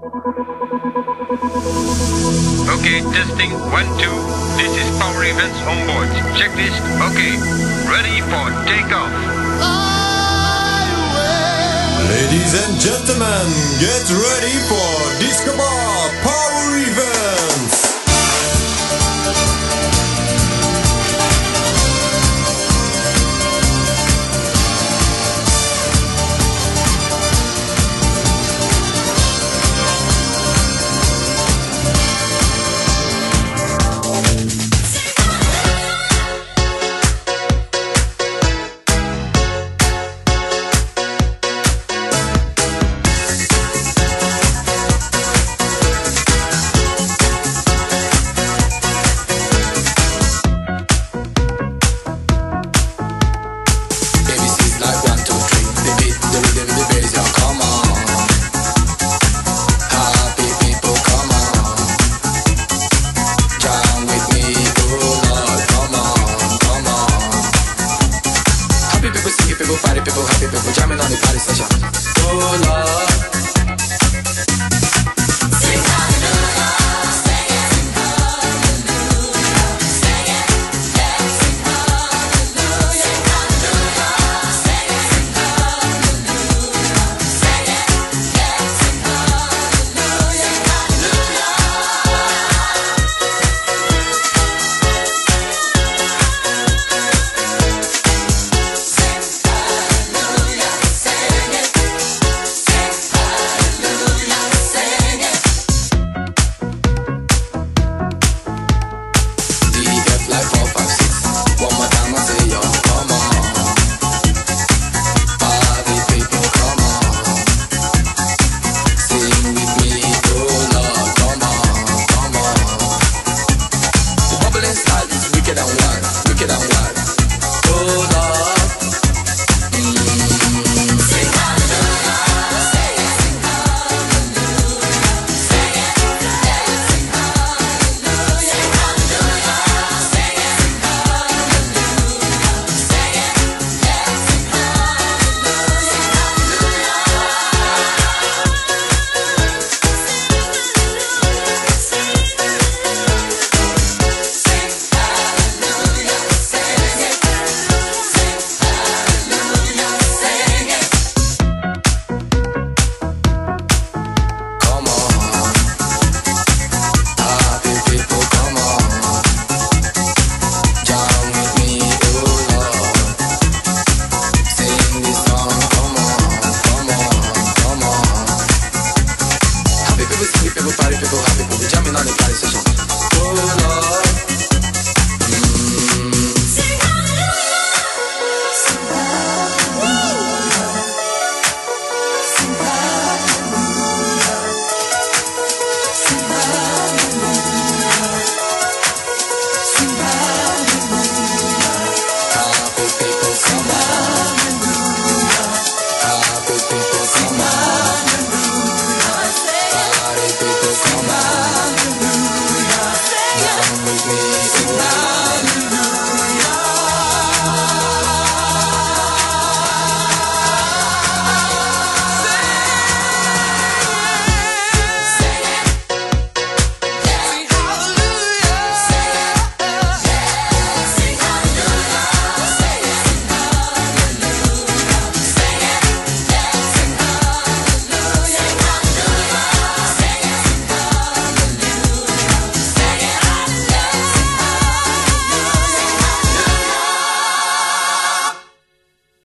Okay, testing one, two. This is Power Events on board. Checklist. Okay, ready for takeoff. Ladies and gentlemen, get ready for people, party people, happy people, jamming on the party session. Oh Lord. people sleep, people party, people happy, people jamming on the party session. Oh Lord.